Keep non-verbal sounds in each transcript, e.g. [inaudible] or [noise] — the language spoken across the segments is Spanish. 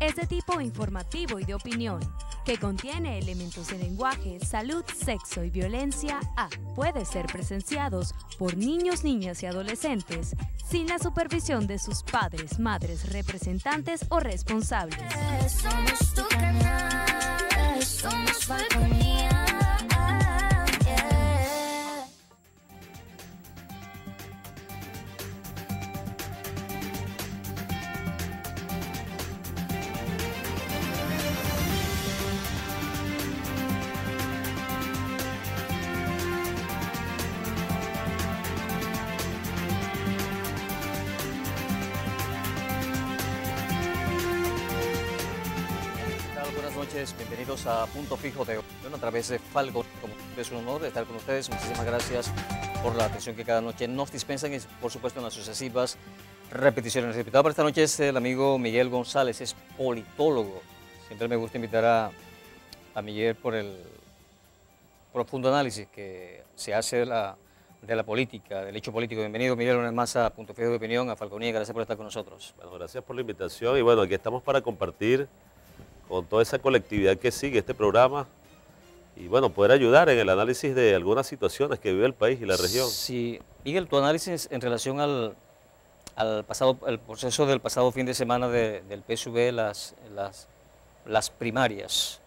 es de tipo informativo y de opinión, que contiene elementos de lenguaje, salud, sexo y violencia A. Puede ser presenciados por niños, niñas y adolescentes sin la supervisión de sus padres, madres, representantes o responsables. Somos tu canal, somos a Punto Fijo de Opinión a través de Falco. Como es un honor estar con ustedes, muchísimas gracias por la atención que cada noche nos dispensan y por supuesto en las sucesivas repeticiones. El invitado para esta noche es el amigo Miguel González, es politólogo. Siempre me gusta invitar a, a Miguel por el profundo análisis que se hace de la, de la política, del hecho político. Bienvenido Miguel una más a Punto Fijo de Opinión, a Falconía, gracias por estar con nosotros. Bueno, gracias por la invitación y bueno, aquí estamos para compartir con toda esa colectividad que sigue este programa y bueno, poder ayudar en el análisis de algunas situaciones que vive el país y la región. Sí, Miguel, tu análisis en relación al, al pasado, el proceso del pasado fin de semana de- del PSV, las, las, las primarias.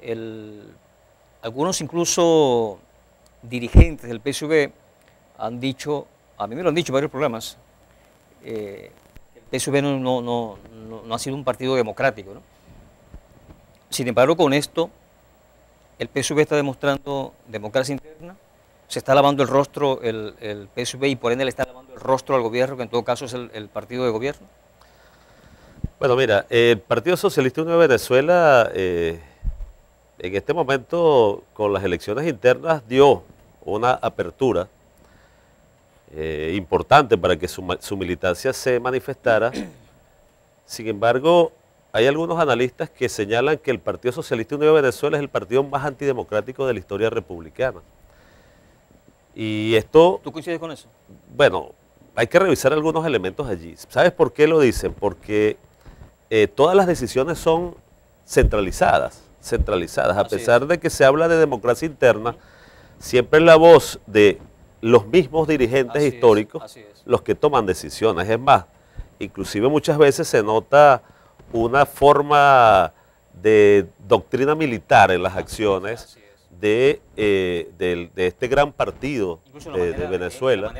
El- algunos incluso dirigentes del PSV han dicho, a mí me lo han dicho varios programas, eh, el PSV no, no, no, no- no ha sido un partido democrático. ¿no? Sin embargo, con esto, el PSV está demostrando democracia interna, se está lavando el rostro el, el PSV y por ende le está lavando el rostro al gobierno, que en todo caso es el, partido de gobierno. Bueno, mira, el Partido Socialista Unido de Venezuela eh, en este momento con las elecciones internas dio una apertura eh, importante para que su, su militancia se manifestara. Sin embargo, hay algunos analistas que señalan que el Partido Socialista Unido de Venezuela es el partido más antidemocrático de la historia republicana. Y esto ¿Tú coincides con eso? bueno, hay que revisar algunos elementos allí. ¿Sabes por qué lo dicen? Porque eh, todas las decisiones son centralizadas, centralizadas. A Así pesar es. de que se habla de democracia interna, siempre es la voz de los mismos dirigentes Así históricos es. los que toman decisiones. Es más, inclusive muchas veces se nota una forma de doctrina militar en las acciones de, eh, de este gran partido de, Venezuela.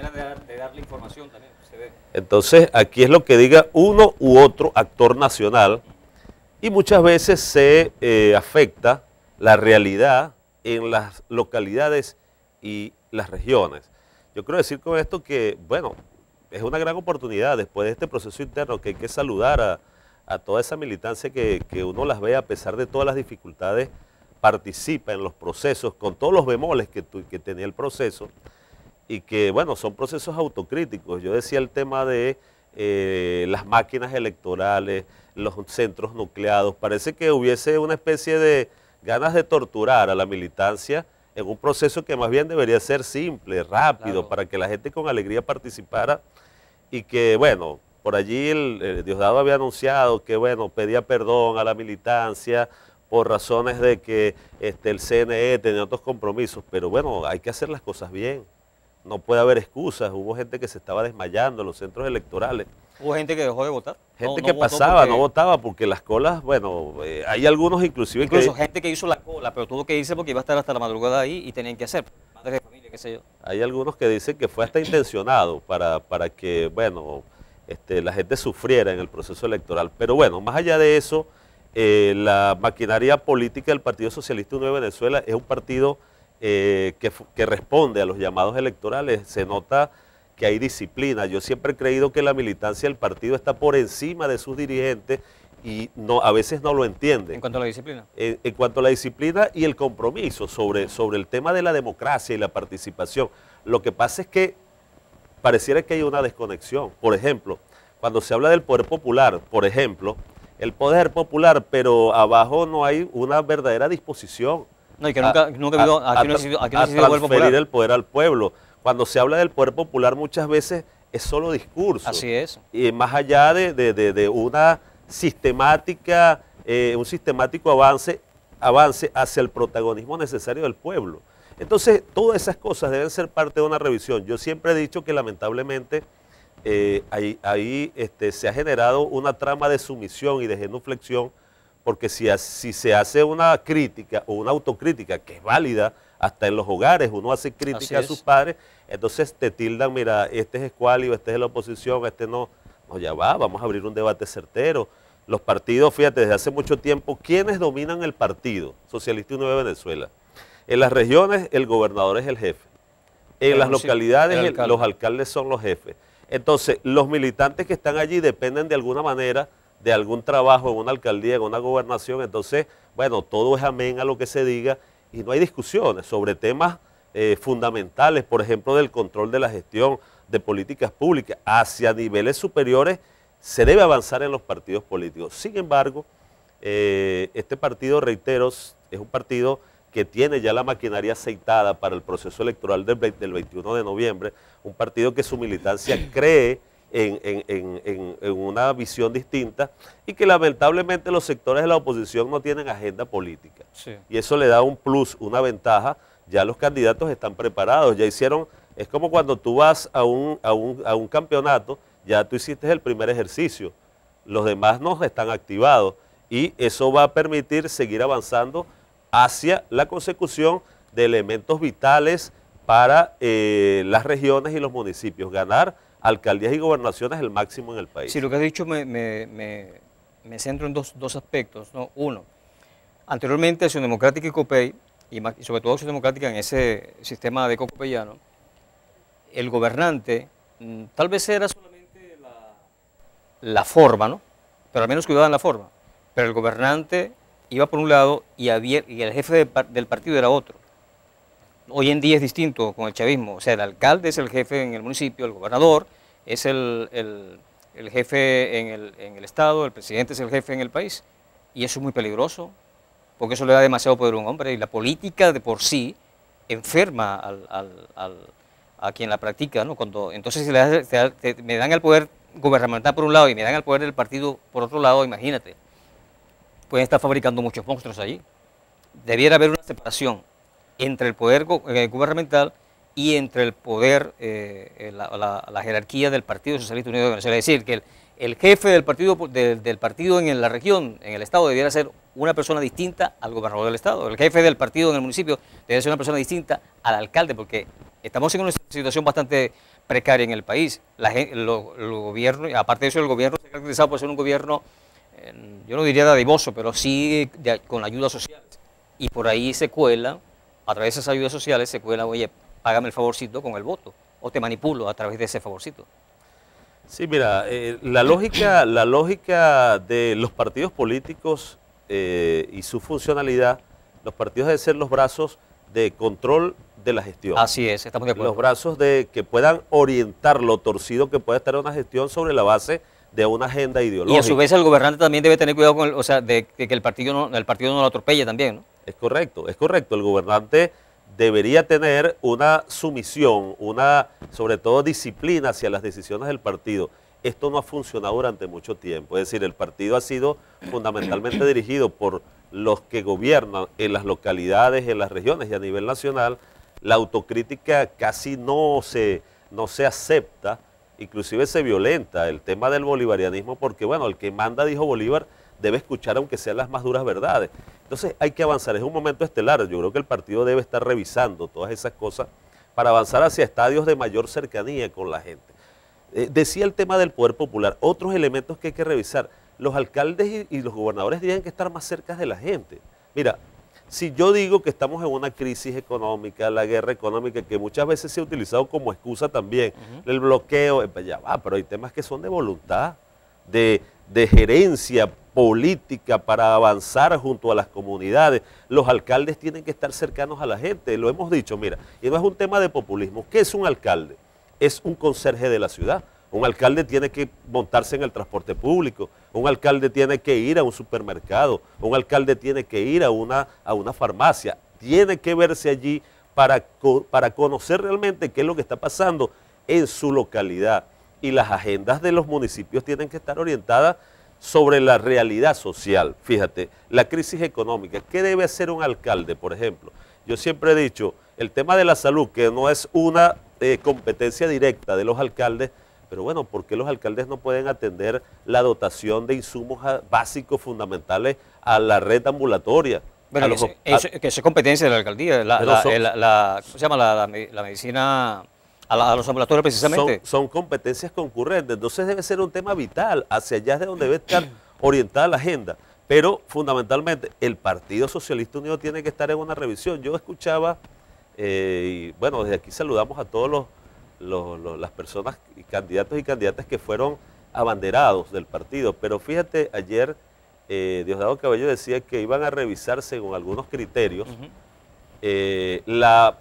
Entonces, aquí es lo que diga uno u otro actor nacional y muchas veces se eh, afecta la realidad en las localidades y las regiones. Yo quiero decir con esto que, bueno, es una gran oportunidad después de este proceso interno que hay que saludar a, a toda esa militancia que, que uno las ve a pesar de todas las dificultades, participa en los procesos con todos los bemoles que, tu- que tenía el proceso y que, bueno, son procesos autocríticos. Yo decía el tema de eh, las máquinas electorales, los centros nucleados. Parece que hubiese una especie de ganas de torturar a la militancia en un proceso que más bien debería ser simple, rápido, Claro. para que la gente con alegría participara y que, bueno, por allí el, eh, Diosdado había anunciado que, bueno, pedía perdón a la militancia por razones de que este, el CNE tenía otros compromisos, pero bueno, hay que hacer las cosas bien. No puede haber excusas. Hubo gente que se estaba desmayando en los centros electorales. Hubo gente que dejó de votar. Gente No- no que pasaba, porque- no votaba, porque las colas, bueno, eh, hay algunos inclusive Incluso que... gente que hizo la cola, pero tuvo que irse porque iba a estar hasta la madrugada ahí y tenían que hacer. Madres de familia, qué sé yo. Hay algunos que dicen que fue hasta intencionado para, para que, bueno, este, la gente sufriera en el proceso electoral. Pero bueno, más allá de eso, eh, la maquinaria política del Partido Socialista Unido de Venezuela es un partido eh, que, responde a los llamados electorales. Se nota que hay disciplina. Yo siempre he creído que la militancia del partido está por encima de sus dirigentes y no, a veces no lo entienden En cuanto a la disciplina. en, en cuanto a la disciplina y el compromiso sobre, sobre el tema de la democracia y la participación. Lo que pasa es que pareciera que hay una desconexión. Por ejemplo, cuando se habla del poder popular, por ejemplo, el poder popular, pero abajo no hay una verdadera disposición. No, y que nunca, nunca ha habido, a- aquí no ha a- existido, aquí no ha a poder transferir popular. el poder al pueblo. Cuando se habla del poder popular muchas veces es solo discurso. Así es. Y más allá de, de- de- de una sistemática, eh, un sistemático avance, avance hacia el protagonismo necesario del pueblo. Entonces, todas esas cosas deben ser parte de una revisión. Yo siempre he dicho que lamentablemente eh, ahí, ahí, este, se ha generado una trama de sumisión y de genuflexión, porque si, si se hace una crítica o una autocrítica que es válida, hasta en los hogares uno hace crítica a sus padres, entonces te tildan, mira, este es escuálio, este es de la oposición, este no, no, ya va, vamos a abrir un debate certero. Los partidos, fíjate, desde hace mucho tiempo, ¿quiénes dominan el partido Socialista Unido de Venezuela? En las regiones el gobernador es el jefe. En las localidades los alcaldes son los jefes. Entonces, los militantes que están allí dependen de alguna manera de algún trabajo en una alcaldía, en una gobernación. Entonces, bueno, todo es amén a lo que se diga y no hay discusiones sobre temas eh, fundamentales, por ejemplo, del control de la gestión de políticas públicas hacia niveles superiores, se debe avanzar en los partidos políticos. Sin embargo, eh, este partido, reitero, es un partido que tiene ya la maquinaria aceitada para el proceso electoral del, 21 de noviembre, un partido que su militancia cree en, una visión distinta y que lamentablemente los sectores de la oposición no tienen agenda política. Y eso le da un plus, una ventaja. Ya los candidatos están preparados, ya hicieron, es como cuando tú vas a un, a un, a un campeonato, ya tú hiciste el primer ejercicio, los demás no están activados y eso va a permitir seguir avanzando hacia la consecución de elementos vitales para eh, las regiones y los municipios, ganar alcaldías y gobernaciones el máximo en el país. Sí, lo que has dicho me, me, centro en dos, dos aspectos. ¿no? Uno, anteriormente Acción Democrática y COPEI, y, sobre todo Acción Democrática en ese sistema de copeyano, el gobernante mm, tal vez era solamente la, la forma, ¿no? pero al menos cuidaba en la forma, pero el gobernante iba por un lado y, había, y el jefe del partido era otro. Hoy en día es distinto con el chavismo, o sea, el alcalde es el jefe en el municipio, el gobernador es el, jefe en el, Estado, el presidente es el jefe en el país, y eso es muy peligroso, porque eso le da demasiado poder a un hombre, y la política de por sí enferma a quien la practica, ¿no? Cuando, entonces si le me dan el poder gubernamental por un lado y me dan el poder del partido por otro lado, imagínate, pueden estar fabricando muchos monstruos allí. Debiera haber una separación entre el poder eh, gubernamental y entre el poder, eh, eh, la, jerarquía del Partido Socialista Unido de Venezuela. Es decir, que el, jefe del partido, del partido en la región, en el Estado, debiera ser una persona distinta al gobernador del Estado. El jefe del partido en el municipio debiera ser una persona distinta al alcalde, porque estamos en una situación bastante precaria en el país. La, gobierno, aparte de eso, el gobierno se ha caracterizado por ser un gobierno yo no diría dadivoso, pero sí con ayudas sociales. Y por ahí se cuela, a través de esas ayudas sociales, se cuela, oye, págame el favorcito con el voto, o te manipulo a través de ese favorcito. Sí, mira, eh, la, lógica, la lógica de los partidos políticos eh, y su funcionalidad, los partidos deben ser los brazos de control de la gestión. Así es, estamos de acuerdo. Los brazos de que puedan orientar lo torcido que puede estar una gestión sobre la base de una agenda ideológica. Y a su vez el gobernante también debe tener cuidado con, o sea, de, que el partido no, el partido no lo atropelle también, ¿no? Es correcto, es correcto. El gobernante debería tener una sumisión, una, sobre todo, disciplina hacia las decisiones del partido. Esto no ha funcionado durante mucho tiempo. Es decir, el partido ha sido fundamentalmente [clears throat] dirigido por los que gobiernan en las localidades, en las regiones y a nivel nacional. La autocrítica casi no se, no se acepta inclusive se violenta el tema del bolivarianismo porque, bueno, el que manda, dijo Bolívar, debe escuchar aunque sean las más duras verdades. Entonces hay que avanzar, es un momento estelar, yo creo que el partido debe estar revisando todas esas cosas para avanzar hacia estadios de mayor cercanía con la gente. Eh, decía el tema del poder popular, otros elementos que hay que revisar, los alcaldes y, y los gobernadores tienen que estar más cerca de la gente. Mira, si yo digo que estamos en una crisis económica, la guerra económica, que muchas veces se ha utilizado como excusa también, el bloqueo, eh, pues ya va, pero hay temas que son de voluntad, de, gerencia política para avanzar junto a las comunidades. Los alcaldes tienen que estar cercanos a la gente, lo hemos dicho, mira, y no es un tema de populismo. ¿Qué es un alcalde? Es un conserje de la ciudad. Un alcalde tiene que montarse en el transporte público, un alcalde tiene que ir a un supermercado, un alcalde tiene que ir a una, a una farmacia, tiene que verse allí para, para conocer realmente qué es lo que está pasando en su localidad. Y las agendas de los municipios tienen que estar orientadas sobre la realidad social. Fíjate, la crisis económica. ¿Qué debe hacer un alcalde, por ejemplo? Yo siempre he dicho, el tema de la salud, que no es una eh, competencia directa de los alcaldes, pero bueno, ¿por qué los alcaldes no pueden atender la dotación de insumos ah, básicos fundamentales a la red ambulatoria? Bueno, A que, los- eso, eso- que eso es competencia de la alcaldía. La, Pero la- son- el- la- ¿Cómo se llama? La, la me- la medicina a, la- a los ambulatorios precisamente. Son, son competencias concurrentes, entonces debe ser un tema vital, hacia allá es de donde debe estar orientada la agenda. Pero fundamentalmente el Partido Socialista Unido tiene que estar en una revisión. Yo escuchaba, eh, y bueno, desde aquí saludamos a todos los, los- los- las personas y candidatos y candidatas que fueron abanderados del partido, pero fíjate, ayer eh, Diosdado Cabello decía que iban a revisar según algunos criterios eh, la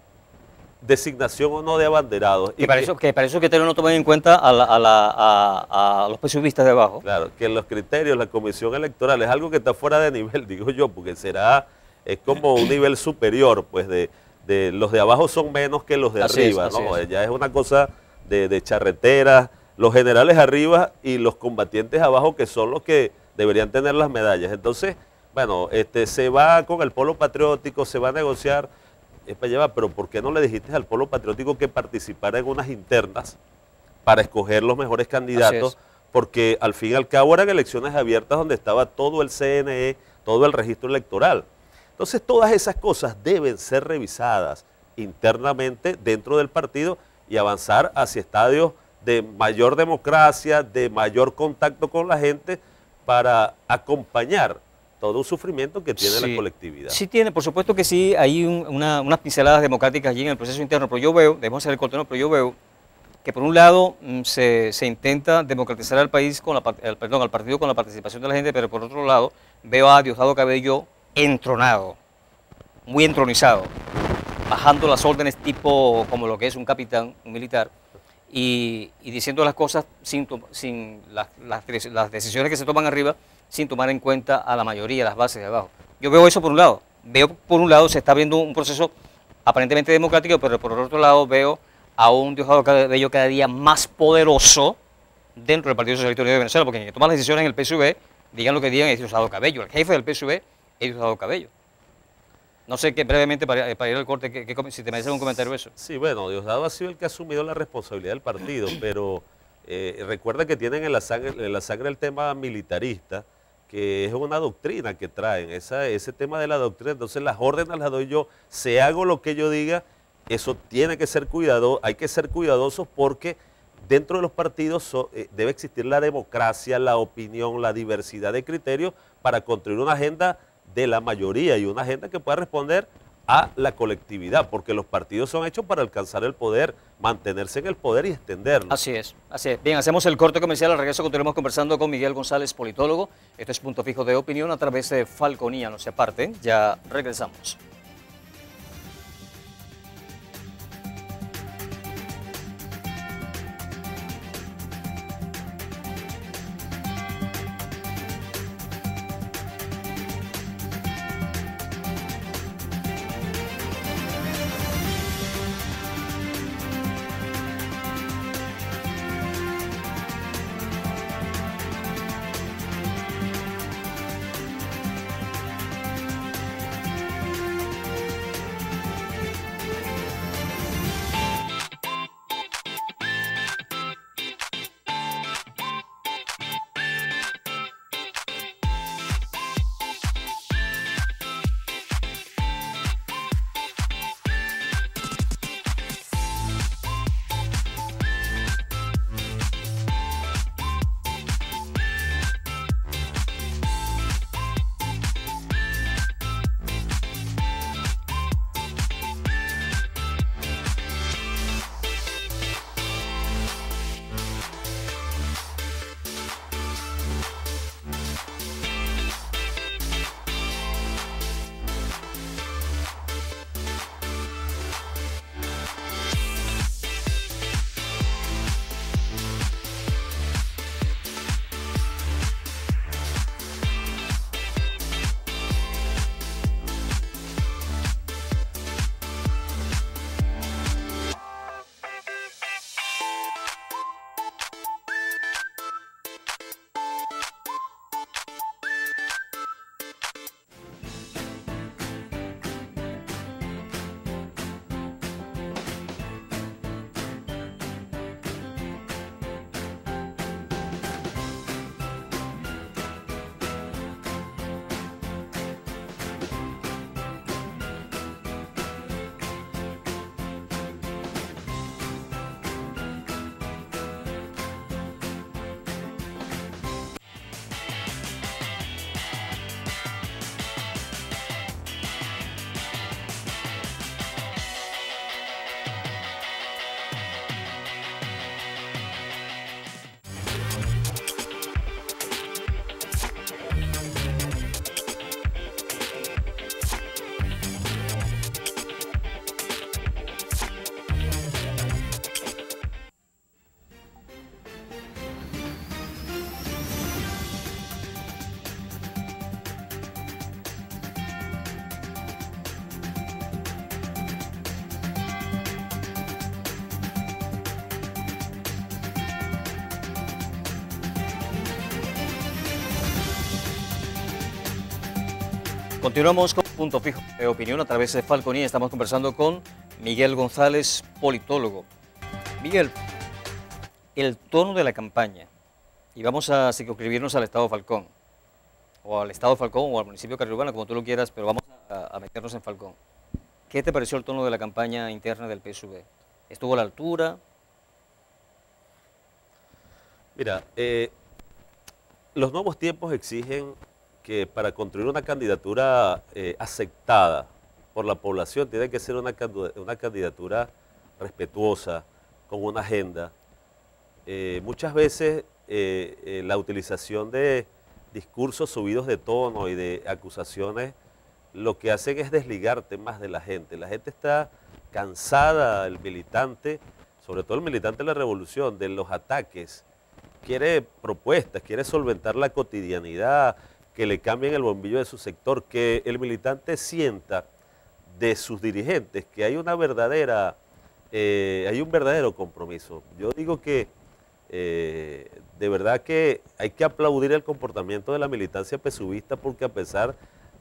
designación o no de abanderados. Que y para, que- eso, que para eso que no tomen en cuenta a, la- a la- a- a los PSUvistas de abajo. Claro, que los criterios, la comisión electoral es algo que está fuera de nivel, [laughs] digo yo, porque será, es como un nivel superior, pues de, de los de abajo son menos que los de Así arriba, ¿no? es. Ya es una cosa de, de charreteras, los generales arriba y los combatientes abajo que son los que deberían tener las medallas. Entonces, bueno, este, se va con el polo patriótico, se va a negociar, es para llevar, pero ¿por qué no le dijiste al polo patriótico que participara en unas internas para escoger los mejores candidatos? Porque al fin y al cabo eran elecciones abiertas donde estaba todo el CNE, todo el registro electoral. Entonces todas esas cosas deben ser revisadas internamente dentro del partido y avanzar hacia estadios de mayor democracia, de mayor contacto con la gente para acompañar todo un sufrimiento que tiene Sí. la colectividad. Sí tiene, por supuesto que sí, hay un- una- unas pinceladas democráticas allí en el proceso interno, pero yo veo, debemos hacer el corte, no, pero yo veo que por un lado mm, se, se intenta democratizar al país, con la, el- perdón, al partido con la participación de la gente, pero por otro lado veo a Diosdado Cabello entronado, muy entronizado, bajando las órdenes tipo como lo que es un capitán, un militar, y, diciendo las cosas sin, sin las, las dec- las decisiones que se toman arriba, sin tomar en cuenta a la mayoría, las bases de abajo. Yo veo eso por un lado. Veo por un lado se está viendo un proceso aparentemente democrático, pero por otro lado veo a un Diosdado Cabello cada día más poderoso dentro del Partido Socialista de Venezuela, porque quien toma las decisiones en el PSV, digan lo que digan, es Diosdado Cabello. El jefe del PSV es Diosdado Cabello. No sé qué brevemente para, para ir al corte, ¿qué- qué com- si te me haces un comentario eso. Sí, bueno, Diosdado ha sido el que ha asumido la responsabilidad del partido, [coughs] pero eh, recuerda que tienen en la, sangre, en la sangre el tema militarista, que es una doctrina que traen, esa, ese tema de la doctrina, entonces las órdenes las doy yo, se hago lo que yo diga, eso tiene que ser cuidado, hay que ser cuidadosos porque dentro de los partidos so- eh, debe existir la democracia, la opinión, la diversidad de criterios para construir una agenda de la mayoría y una agenda que pueda responder a la colectividad, porque los partidos son hechos para alcanzar el poder, mantenerse en el poder y extenderlo. Así es, así es. Bien, hacemos el corte comercial. Al regreso continuamos conversando con Miguel González, politólogo. Esto es Punto Fijo de Opinión a través de Falconía. No se aparten, ya regresamos. Continuamos con Punto Fijo de Opinión a través de Falconía. Estamos conversando con Miguel González, politólogo. Miguel, el tono de la campaña, y vamos a circunscribirnos al Estado Falcón, o al Estado Falcón, o al municipio de Carrilubana, como tú lo quieras, pero vamos a, a meternos en Falcón. ¿Qué te pareció el tono de la campaña interna del PSV? ¿Estuvo a la altura? Mira, eh, los nuevos tiempos exigen que para construir una candidatura eh, aceptada por la población tiene que ser una, una candidatura respetuosa, con una agenda. Eh, muchas veces eh, la utilización de discursos subidos de tono y de acusaciones lo que hacen es desligarte más de la gente. La gente está cansada, el militante, sobre todo el militante de la revolución, de los ataques quiere propuestas, quiere solventar la cotidianidad, que le cambien el bombillo de su sector, que el militante sienta de sus dirigentes que hay una verdadera, eh, hay un verdadero compromiso. Yo digo que eh, de verdad que hay que aplaudir el comportamiento de la militancia pesubista porque a pesar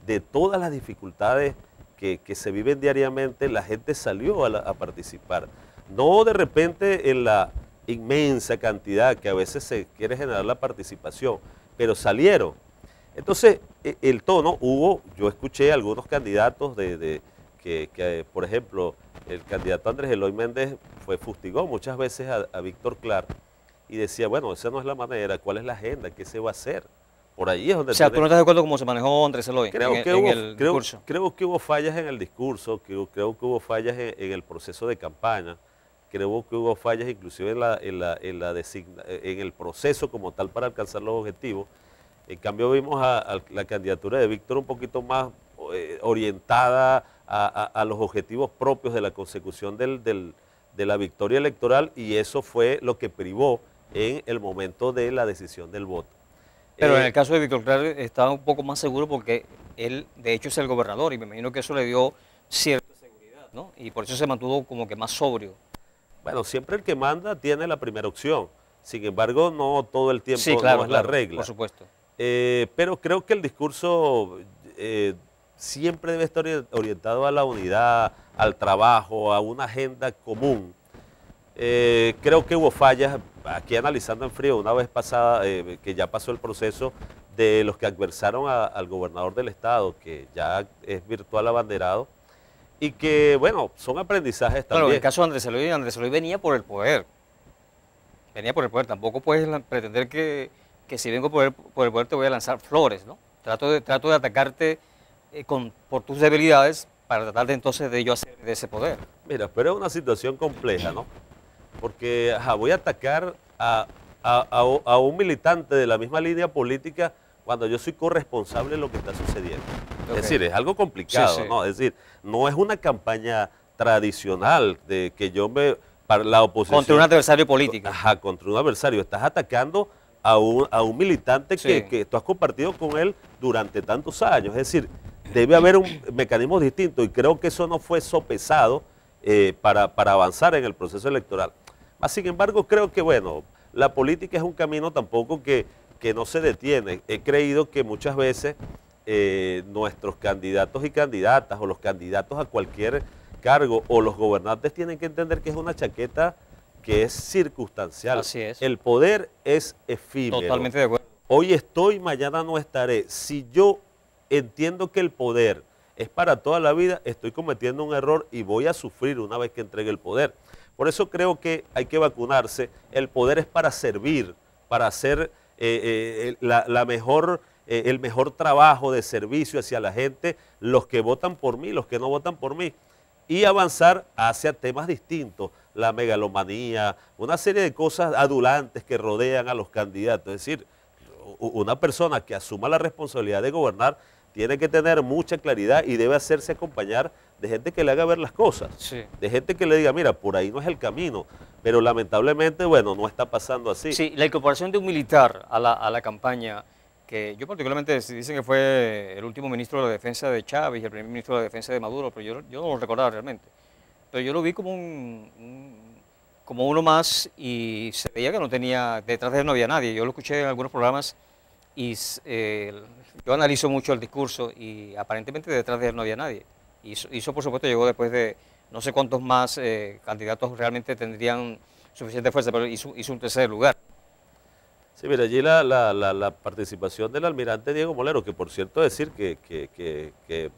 de todas las dificultades que, se viven diariamente, la gente salió a participar. No de repente en la inmensa cantidad que a veces se quiere generar la participación, pero salieron. Entonces, e- el tono hubo, yo escuché algunos candidatos de, de- que, que, por ejemplo, el candidato Andrés Eloy Méndez fue fustigó muchas veces a, a Víctor Clark y decía, bueno, esa no es la manera, ¿cuál es la agenda? ¿Qué se va a hacer? Por ahí es donde O sea, ¿tú no estás de acuerdo cómo se manejó Andrés Eloy creo en, que en hubo, el creo, discurso? creo que hubo fallas en el discurso, hubo- creo que hubo fallas en, en el proceso de campaña, creo que hubo fallas inclusive en, la, en, la, en, la designa- en el proceso como tal para alcanzar los objetivos. En cambio vimos a, a la candidatura de Víctor un poquito más eh, orientada a, a- a los objetivos propios de la consecución del- del- de la victoria electoral y eso fue lo que privó en el momento de la decisión del voto. Pero en Eh, el caso de Víctor Clark estaba un poco más seguro porque él, de hecho, es el gobernador y me imagino que eso le dio cierta seguridad, ¿no? Y por eso se mantuvo como que más sobrio. Bueno, siempre el que manda tiene la primera opción. Sin embargo, no todo el tiempo sí, claro, no es claro, la regla. por supuesto. Eh, pero creo que el discurso eh, siempre debe estar ori- orientado a la unidad, al trabajo, a una agenda común. Eh, creo que hubo fallas, aquí analizando en frío, una vez pasada, que ya pasó el proceso de los que adversaron a- al gobernador del estado, que ya es virtual abanderado, y que, bueno, son aprendizajes Claro, en también. el caso de Andrés Eloy, Andrés Eloy venía por el poder. Venía por el poder. Tampoco puedes pretender que, que si vengo por el, por el poder te voy a lanzar flores, ¿no? Trato de, trato de atacarte eh, con, por tus debilidades para tratar de entonces de yo hacer de ese poder. Mira, pero es una situación compleja, ¿no? Porque ajá, voy a atacar a, a- a un militante de la misma línea política cuando yo soy corresponsable de lo que está sucediendo. Es decir, es algo complicado, Sí, sí. ¿no? Es decir, no es una campaña tradicional de que yo me... para la oposición... Contra un adversario político. Ajá, contra un adversario. Estás atacando a un, a un militante que, que tú has compartido con él durante tantos años. Es decir, debe haber un mecanismo distinto y creo que eso no fue sopesado eh, para, para avanzar en el proceso electoral. Más sin embargo, creo que, bueno, la política es un camino tampoco que, que no se detiene. He creído que muchas veces eh, nuestros candidatos y candidatas o los candidatos a cualquier cargo o los gobernantes tienen que entender que es una chaqueta que es circunstancial. Así es. El poder es efímero. Totalmente de acuerdo. Hoy estoy, mañana no estaré. Si yo entiendo que el poder es para toda la vida, estoy cometiendo un error y voy a sufrir una vez que entregue el poder. Por eso creo que hay que vacunarse. El poder es para servir, para hacer eh, eh, la, la mejor, eh, el mejor trabajo de servicio hacia la gente, los que votan por mí, los que no votan por mí y avanzar hacia temas distintos, la megalomanía, una serie de cosas adulantes que rodean a los candidatos. Es decir, una persona que asuma la responsabilidad de gobernar tiene que tener mucha claridad y debe hacerse acompañar de gente que le haga ver las cosas, Sí. de gente que le diga, mira, por ahí no es el camino, pero lamentablemente, bueno, no está pasando así. Sí, la incorporación de un militar a la, a la campaña, que yo particularmente si dicen que fue el último ministro de la defensa de Chávez y el primer ministro de la defensa de Maduro, pero yo, yo no lo recordaba realmente. Pero yo lo vi como un, como uno más y se veía que no tenía, detrás de él no había nadie. Yo lo escuché en algunos programas y eh, yo analizo mucho el discurso y aparentemente detrás de él no había nadie. Y eso, por supuesto, llegó después de no sé cuántos más eh, candidatos realmente tendrían suficiente fuerza, pero hizo, hizo un tercer lugar. Sí, mira, allí la, la- la- participación del almirante Diego Molero, que por cierto decir que, que- que- que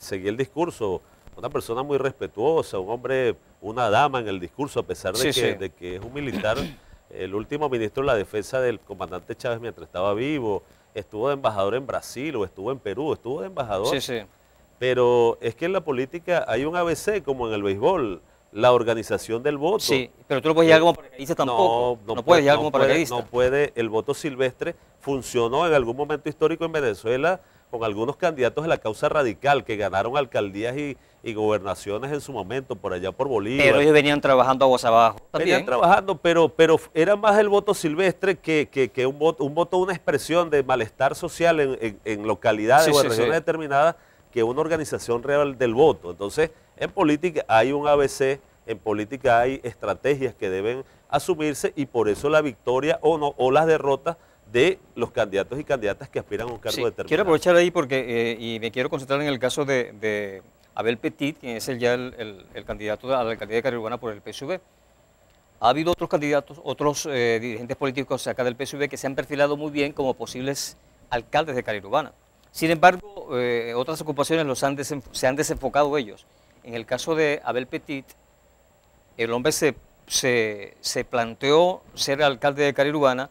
seguía el discurso, una persona muy respetuosa, un hombre, una dama en el discurso, a pesar de, Sí, que, sí. de que es un militar, [clears throat] el último ministro de la defensa del comandante Chávez mientras estaba vivo, estuvo de embajador en Brasil o estuvo en Perú, estuvo de embajador. Sí, sí. Pero es que en la política hay un ABC como en el béisbol, la organización del voto. Sí, pero tú no puedes llegar como paracaidista tampoco. No, puedes puede- llegar no como puede- paracaidista. No puede, el voto silvestre funcionó en algún momento histórico en Venezuela con algunos candidatos de la causa radical que ganaron alcaldías y, y gobernaciones en su momento, por allá por Bolívar. pero ellos venían trabajando aguas abajo. Venían También. trabajando, pero, pero era más el voto silvestre que, que- que un, voto, un voto, una expresión de malestar social en, en- en localidades Sí, o en sí, regiones sí. determinadas que una organización real del voto. Entonces, en política hay un ABC, en política hay estrategias que deben asumirse y por eso la victoria o, no, o las derrotas de los candidatos y candidatas que aspiran a un cargo Sí, determinado. Quiero aprovechar ahí porque, eh, y me quiero concentrar en el caso de, de Abel Petit, quien es el, ya el, el- el candidato a la alcaldía de Caribana por el PSV. Ha habido otros candidatos, otros eh, dirigentes políticos acá del PSV que se han perfilado muy bien como posibles alcaldes de Carirubana. Sin embargo, eh, otras ocupaciones los han se han desenfocado ellos. En el caso de Abel Petit, el hombre se, se, se planteó ser alcalde de Carirubana,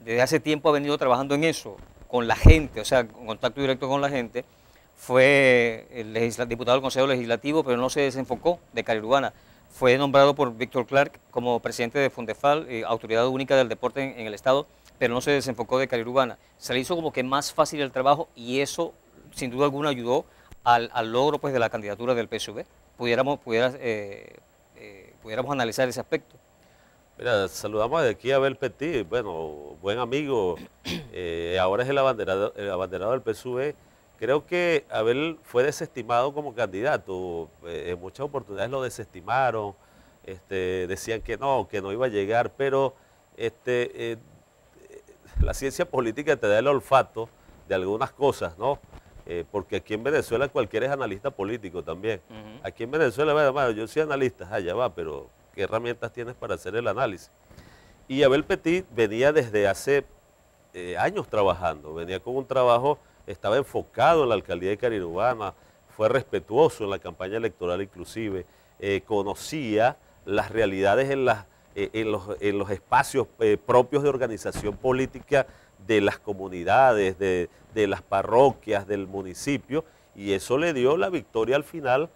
desde hace tiempo ha venido trabajando en eso, con la gente, o sea, en contacto directo con la gente. Fue el diputado del Consejo Legislativo, pero no se desenfocó de Carirubana. Fue nombrado por Víctor Clark como presidente de Fundefal, eh, autoridad única del deporte en, el Estado, pero no se desenfocó de Carirubana. Se le hizo como que más fácil el trabajo y eso, sin duda alguna, ayudó al, al logro pues, de la candidatura del PSV. Pudiéramos, pudiera, eh, eh, pudiéramos analizar ese aspecto. Mira, saludamos de aquí a Abel Petit, bueno, buen amigo, [clears throat] eh, ahora es el abanderado, el abanderado del PSV. Creo que Abel fue desestimado como candidato, eh, en muchas oportunidades lo desestimaron, este, decían que no, que no iba a llegar, pero este, eh, la ciencia política te da el olfato de algunas cosas, ¿no? Eh, porque aquí en Venezuela cualquiera es analista político también. Aquí en Venezuela, bueno, bueno, yo soy analista, allá va, pero ¿qué herramientas tienes para hacer el análisis? Y Abel Petit venía desde hace eh, años trabajando, venía con un trabajo, estaba enfocado en la alcaldía de Carirubana, fue respetuoso en la campaña electoral inclusive, eh, conocía las realidades en, eh, los, espacios propios de organización política de las comunidades, de, las parroquias, del municipio, y eso le dio la victoria al final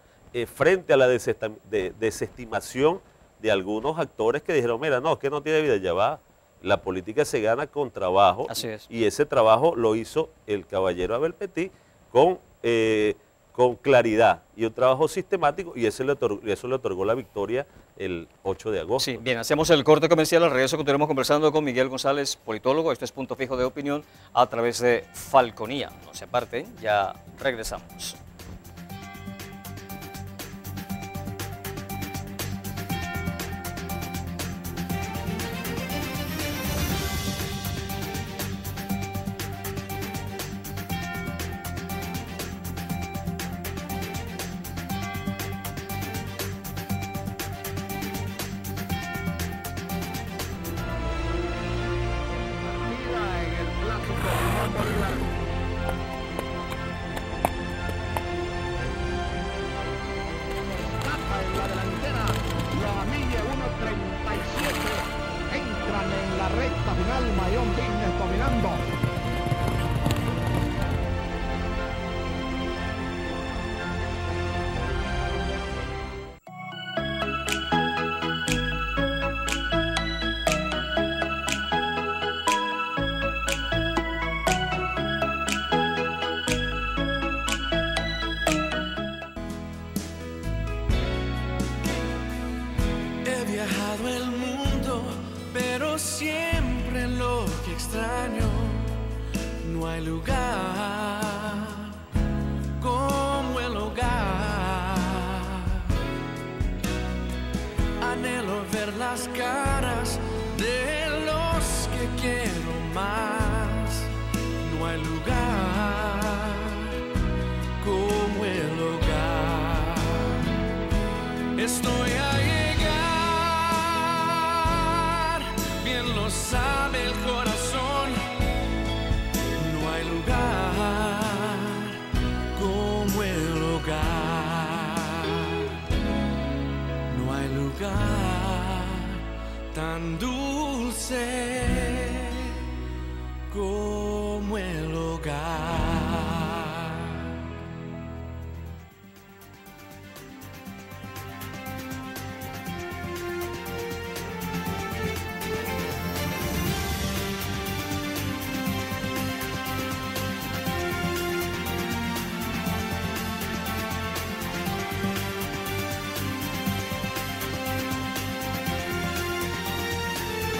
frente a la desestimación de algunos actores que dijeron, mira, no, es que no tiene vida, ya va. La política se gana con trabajo Así es. y ese trabajo lo hizo el caballero Abel Petit con, eh, con claridad y un trabajo sistemático y ese le otorgó- eso le otorgó la victoria el 8 de agosto. Sí, bien, hacemos el corte comercial. Al regreso continuaremos conversando con Miguel González, politólogo. Esto es Punto Fijo de Opinión a través de Falconía. No se aparten, ya regresamos. Las caras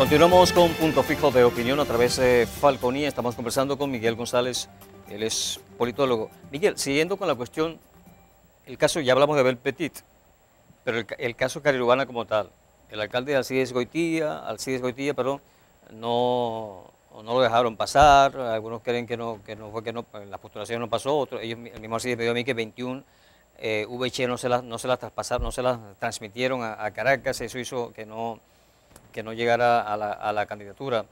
Continuamos con Punto Fijo de Opinión a través de Falconía. Estamos conversando con Miguel González, él es politólogo. Miguel, siguiendo con la cuestión, el caso, ya hablamos de Abel Petit, pero el, el caso Carirubana como tal, el alcalde de Alcides Goitía, Alcides Goitía, perdón, no, no lo dejaron pasar, algunos creen que no, que no fue que no, la postulación no pasó, otros, ellos, el mismo Alcides me dio a mí que 21 eh, VH no se las no se las traspasaron, no se las transmitieron a Caracas, eso hizo que no que no llegara a la, a la candidatura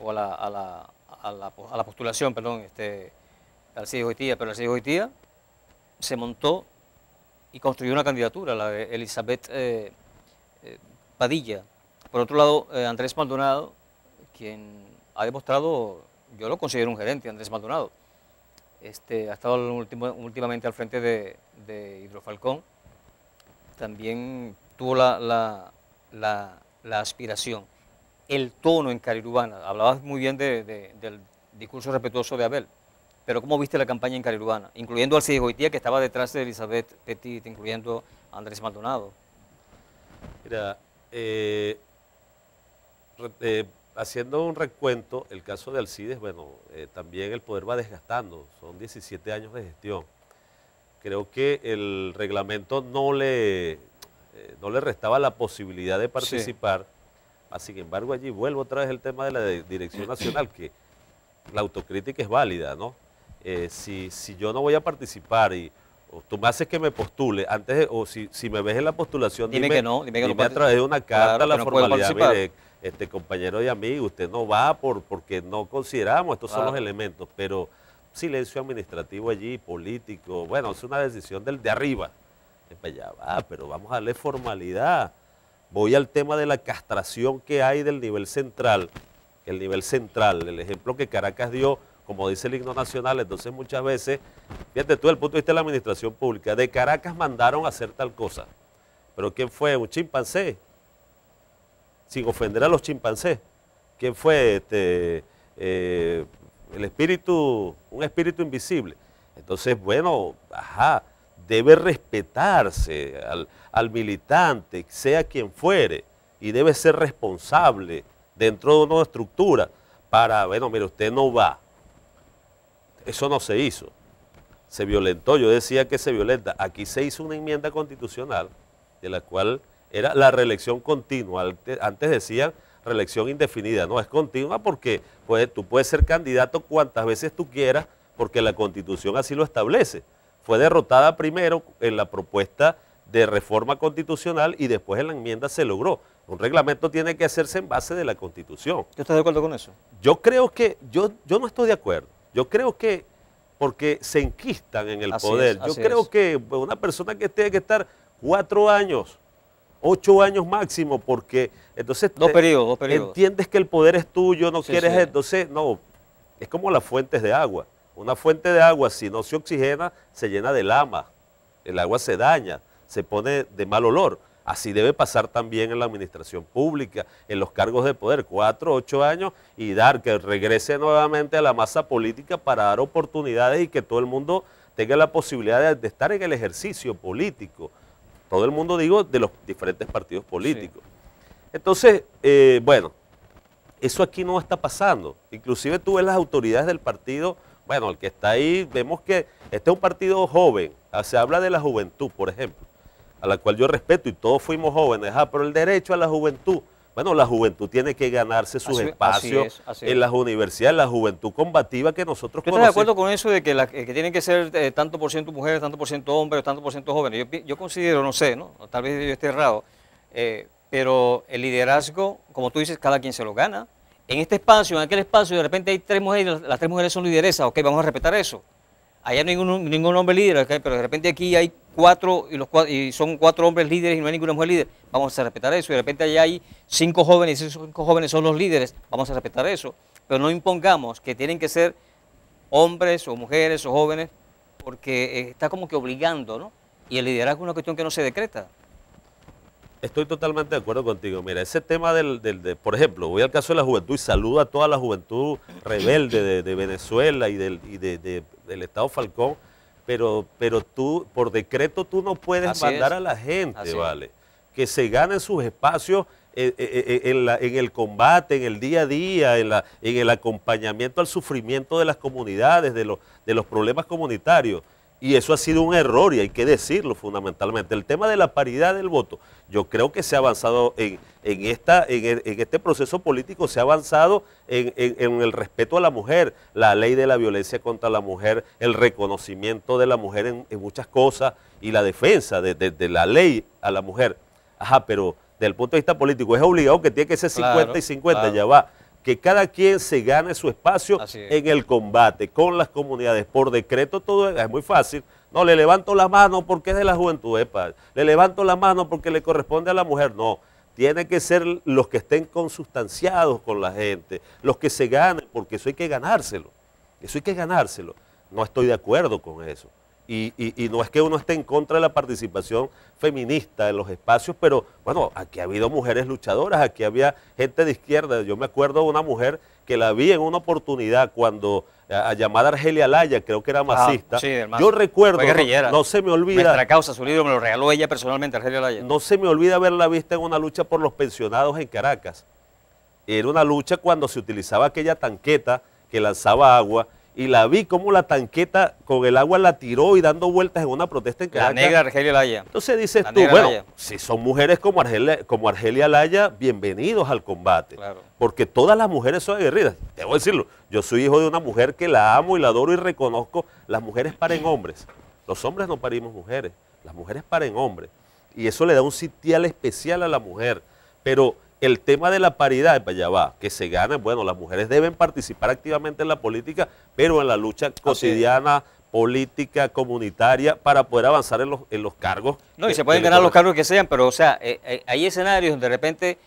o a la, a la, a la, a la postulación, perdón, este, Alcides Goitía, pero Alcides Goitía se montó y construyó una candidatura, la de Elizabeth eh, eh, Padilla. Por otro lado, eh, Andrés Maldonado, quien ha demostrado, yo lo considero un gerente, Andrés Maldonado, este, ha estado últimamente al frente de, de Hidrofalcón, también tuvo la, la, la- la aspiración, el tono en Carirubana. Hablabas muy bien de- de- del discurso respetuoso de Abel, pero ¿cómo viste la campaña en Carirubana? Incluyendo al Goitía, que estaba detrás de Elizabeth Petit, incluyendo a Andrés Maldonado. Mira, eh, eh, haciendo un recuento, el caso de Alcides, bueno, eh, también el poder va desgastando, son 17 años de gestión. Creo que el reglamento no le, eh, no le restaba la posibilidad de participar. Ah, Sin embargo, allí vuelvo otra vez el tema de la Dirección Nacional, que la autocrítica es válida, ¿no? Eh, si, si yo no voy a participar y o tú me haces que me postule, antes de- o si, si me ves en la postulación, Dime que no, dime que no a través de una carta Claro, la no formalidad, mire, este compañero y amigo, usted no va por porque no consideramos, estos son los elementos, pero silencio administrativo allí, político, bueno, es una decisión del de arriba. Es para allá va, pero vamos a darle formalidad. Voy al tema de la castración que hay del nivel central, el nivel central, el ejemplo que Caracas dio, como dice el himno nacional, entonces muchas veces, fíjate tú, desde el punto de vista de la administración pública, de Caracas mandaron a hacer tal cosa, pero ¿quién fue? Un chimpancé, sin ofender a los chimpancés. ¿Quién fue este, eh, el espíritu, un espíritu invisible? Entonces, bueno, ajá, debe respetarse al, militante, sea quien fuere, y debe ser responsable dentro de una estructura para, bueno, mire, usted no va. Eso no se hizo. Se violentó, yo decía que se violenta. Aquí se hizo una enmienda constitucional de la cual era la reelección continua. Ante- Antes decían reelección indefinida, no es continua porque tú puedes ser candidato cuantas veces tú quieras porque la constitución así lo establece. Fue derrotada primero en la propuesta de reforma constitucional y después en la enmienda se logró. Un reglamento tiene que hacerse en base de la constitución. ¿Tú estás de acuerdo con eso? Yo creo que, yo, yo no estoy de acuerdo. Yo creo que porque se enquistan en el Así poder. es, yo creo es. que una persona que tiene que estar cuatro años, ocho años máximo, porque entonces Dos periodos, dos periodos. entiendes que el poder es tuyo, no Sí, quieres, sí. entonces, no, es como las fuentes de agua. Una fuente de agua, si no se oxigena, se llena de lama, el agua se daña, se pone de mal olor. Así debe pasar también en la administración pública, en los cargos de poder, cuatro, ocho años y dar que regrese nuevamente a la masa política para dar oportunidades y que todo el mundo tenga la posibilidad de, de estar en el ejercicio político. Todo el mundo, digo, de los diferentes partidos políticos. Entonces, eh, bueno, eso aquí no está pasando. Inclusive tú ves las autoridades del partido, bueno, el que está ahí, vemos que este es un partido joven. Ah, Se habla de la juventud, por ejemplo, a la cual yo respeto y todos fuimos jóvenes. Ah, pero el derecho a la juventud. Bueno, la juventud tiene que ganarse sus Así- así espacios es, así en las universidades, la juventud combativa que nosotros ¿Tú estás de acuerdo con eso de que, la- que tienen que ser eh, tanto por ciento mujeres, tanto por ciento hombres, tanto por ciento jóvenes? Yo, yo considero, no sé, ¿no? tal vez yo esté errado, eh, pero el liderazgo, como tú dices, cada quien se lo gana. En este espacio, en aquel espacio, de repente hay tres mujeres, las, tres mujeres son lideresas, ok, vamos a respetar eso. Allá no hay ningún, ningún hombre líder, pero de repente aquí hay cuatro y, los cua- y son cuatro hombres líderes y no hay ninguna mujer líder, vamos a respetar eso. Y de repente allá hay cinco jóvenes y esos cinco jóvenes son los líderes, vamos a respetar eso. Pero no impongamos que tienen que ser hombres o mujeres o jóvenes, porque eh, está como que obligando, ¿no? Y el liderazgo es una cuestión que no se decreta. Estoy totalmente de acuerdo contigo. Mira, ese tema del, del- de, por ejemplo, voy al caso de la juventud y saludo a toda la juventud rebelde de, de Venezuela y, del, y de- de- del Estado Falcón, pero, pero tú, por decreto, tú no puedes Así mandar es. a la gente, Así es. ¿vale? Que se ganen sus espacios eh, eh, eh, en, la- en el combate, en el día a día, en, la- en el acompañamiento al sufrimiento de las comunidades, de, los de los problemas comunitarios. Y eso ha sido un error y hay que decirlo fundamentalmente. El tema de la paridad del voto, yo creo que se ha avanzado en, en esta, en, en este proceso político, se ha avanzado en, en- el respeto a la mujer, la ley de la violencia contra la mujer, el reconocimiento de la mujer en, en muchas cosas y la defensa de, de- de la ley a la mujer. Ajá, pero desde el punto de vista político es obligado que tiene que ser 50 Claro, y 50, claro. ya va. Que cada quien se gane su espacio es. en el combate con las comunidades. Por decreto todo es, es muy fácil. No, le levanto la mano porque es de la juventud. epa. Le levanto la mano porque le corresponde a la mujer. No, tiene que ser los que estén consustanciados con la gente, los que se ganen, porque eso hay que ganárselo. Eso hay que ganárselo. No estoy de acuerdo con eso. Y, y- y no es que uno esté en contra de la participación feminista en los espacios, pero bueno, aquí ha habido mujeres luchadoras, aquí había gente de izquierda. Yo me acuerdo de una mujer que la vi en una oportunidad cuando a, a llamada Argelia Laya, creo que era masista. Ah, sí, Yo recuerdo, no, no se me olvida. Nuestra causa, su libro me lo regaló ella personalmente, Argelia Laya. No se me olvida haberla vista en una lucha por los pensionados en Caracas. Era una lucha cuando se utilizaba aquella tanqueta que lanzaba agua y la vi como la tanqueta con el agua la tiró y dando vueltas en una protesta en La Caracas. negra Argelia Laya. Entonces dices La tú, bueno, Laya. si son mujeres como Argelia, como Argelia Laya, bienvenidos al combate. Claro. Porque todas las mujeres son aguerridas. Debo decirlo, yo soy hijo de una mujer que la amo y la adoro y reconozco. Las mujeres paren hombres. Los hombres no parimos mujeres. Las mujeres paren hombres. Y eso le da un sitial especial a la mujer. Pero el tema de la paridad, para allá va, que se gane, bueno, las mujeres deben participar activamente en la política, pero en la lucha cotidiana, política, comunitaria, para poder avanzar en los, en los cargos. No, y se pueden ganar los cargos que sean, pero o sea, eh, eh, hay escenarios donde de repente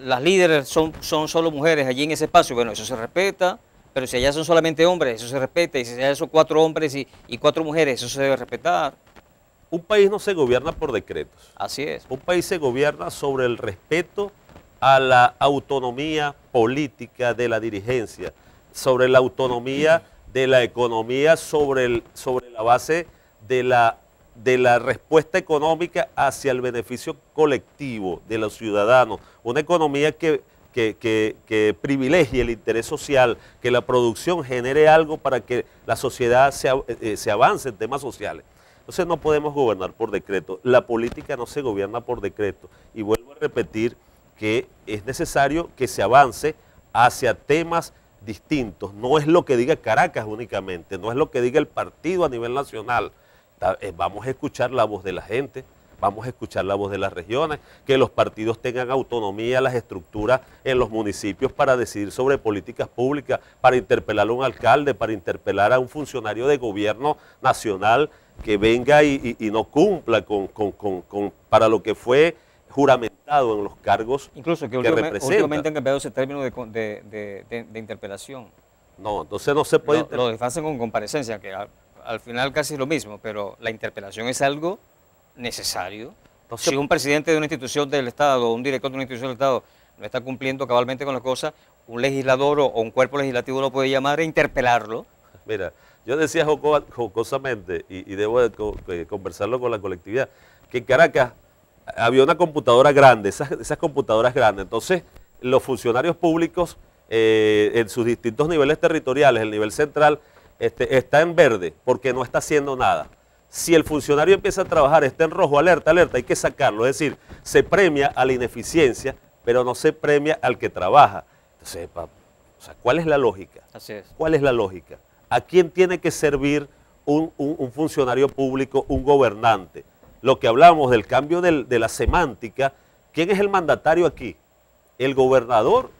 las líderes son, son solo mujeres allí en ese espacio, bueno, eso se respeta, pero si allá son solamente hombres, eso se respeta, y si allá son cuatro hombres y, y cuatro mujeres, eso se debe respetar. Un país no se gobierna por decretos. Así es. Un país se gobierna sobre el respeto a la autonomía política de la dirigencia, sobre la autonomía de la economía, sobre, el- sobre la base de la, de la respuesta económica hacia el beneficio colectivo de los ciudadanos. Una economía que, que, que- que privilegie el interés social, que la producción genere algo para que la sociedad se, eh, se avance en temas sociales. Entonces no podemos gobernar por decreto. La política no se gobierna por decreto. Y vuelvo a repetir que es necesario que se avance hacia temas distintos. No es lo que diga Caracas únicamente, no es lo que diga el partido a nivel nacional. Eh, Vamos a escuchar la voz de la gente, vamos a escuchar la voz de las regiones, que los partidos tengan autonomía, las estructuras en los municipios para decidir sobre políticas públicas, para interpelar a un alcalde, para interpelar a un funcionario de gobierno nacional que venga y, y- y no cumpla con, con- con- con- para lo que fue juramentado en los cargos Incluso que, que últimamente, representa. últimamente han cambiado ese término de, de, de- interpelación. No, entonces no se puede... Lo, lo hacen con comparecencia, que al, al final casi es lo mismo, pero la interpelación es algo necesario. Entonces- si un presidente de una institución del Estado o un director de una institución del Estado no está cumpliendo cabalmente con las cosas, un legislador o, un cuerpo legislativo lo puede llamar e interpelarlo. Mira, yo decía joco- jocosamente, y, y debo de co- de conversarlo con la colectividad, que en Caracas había una computadora grande, esas, esas computadoras grandes. Entonces, los funcionarios públicos eh, en sus distintos niveles territoriales, el nivel central, este, está en verde porque no está haciendo nada. Si el funcionario empieza a trabajar, está en rojo, alerta, alerta, hay que sacarlo. Es decir, se premia a la ineficiencia pero no se premia al que trabaja. Entonces, pa- o sea, ¿cuál es la lógica? Así es. ¿Cuál es la lógica? ¿A quién tiene que servir un, un- un funcionario público, un gobernante? Lo que hablamos del cambio del- de la semántica, ¿quién es el mandatario aquí? ¿El gobernador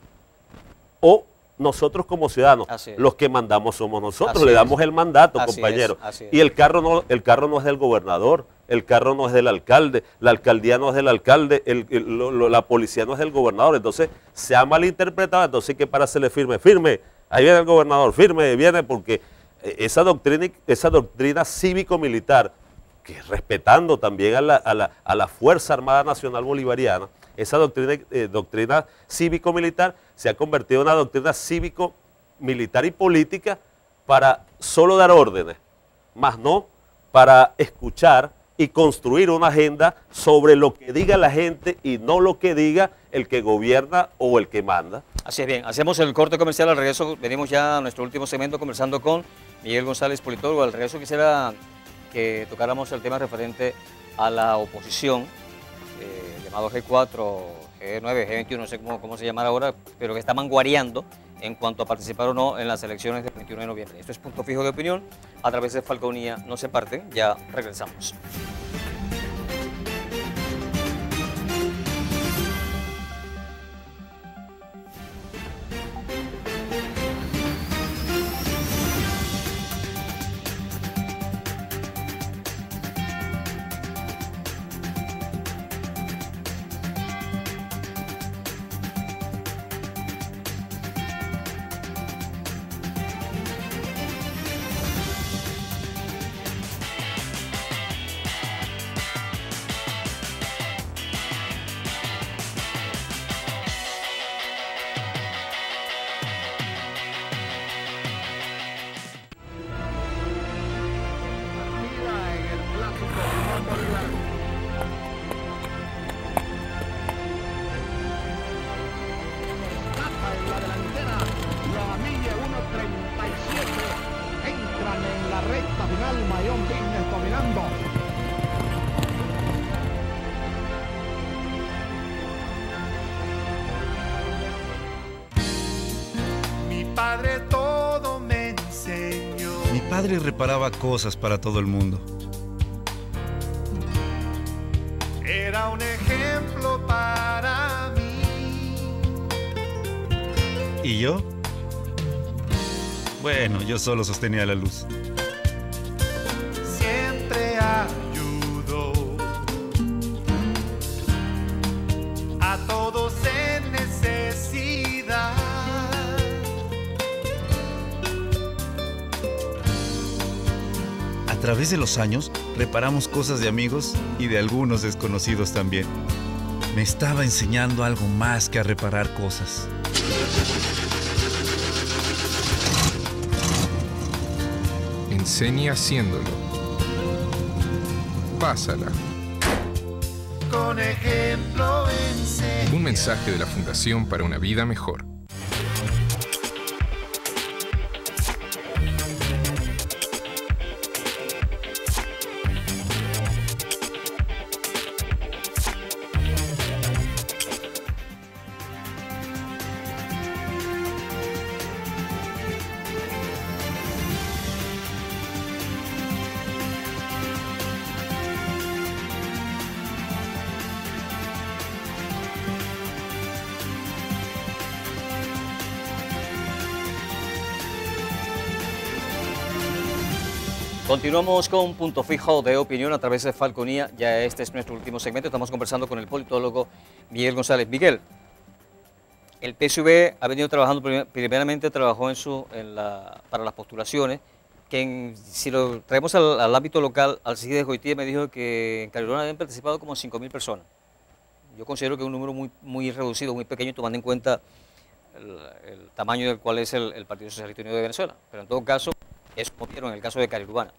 o nosotros como ciudadanos? Los que mandamos somos nosotros, Así le es. damos el mandato, Así compañero. es. Y el carro, no, el carro no es del gobernador, el carro no es del alcalde, la alcaldía no es del alcalde, el- el- lo- lo- la policía no es del gobernador. Entonces se ha malinterpretado, entonces que para hacerle firme, firme, ahí viene el gobernador, firme, viene porque eh, esa doctrina, esa doctrina cívico-militar, que respetando también a la, a la- a la Fuerza Armada Nacional Bolivariana, esa doctrina, eh, doctrina cívico-militar se ha convertido en una doctrina cívico-militar y política para solo dar órdenes, más no para escuchar y construir una agenda sobre lo que diga la gente y no lo que diga el que gobierna o el que manda. Así es bien, hacemos el corte comercial al regreso, venimos ya a nuestro último segmento conversando con Miguel González, politólogo. Al regreso quisiera que tocáramos el tema referente a la oposición, eh, llamado G4, G9, G21, no sé cómo, cómo se llamará ahora, pero que está manguareando en cuanto a participar o no en las elecciones del 21 de noviembre. Esto es punto fijo de opinión a través de Falconía. No se parten, ya regresamos. Padre reparaba cosas para todo el mundo. Era un ejemplo para mí. ¿Y yo? Bueno, yo solo sostenía la luz. Través de los años, reparamos cosas de amigos y de algunos desconocidos también. Me estaba enseñando algo más que a reparar cosas. Enseña haciéndolo. Pásala. Con ejemplo. Un mensaje de la Fundación para una vida mejor. Continuamos con Punto Fijo de Opinión a través de Falconía. Ya este es nuestro último segmento. Estamos conversando con el politólogo Miguel González. Miguel, el PSV ha venido trabajando, prim- primeramente trabajó en su, en la, para las postulaciones, que si lo traemos al, al ámbito local, Alcides Goitía me dijo que en Carilona habían participado como 5.000 personas. Yo considero que es un número muy, muy reducido, muy pequeño, tomando en cuenta el, el tamaño del cual es el, el Partido Socialista Unido de Venezuela. Pero en todo caso, es vieron en el caso de Carilubana.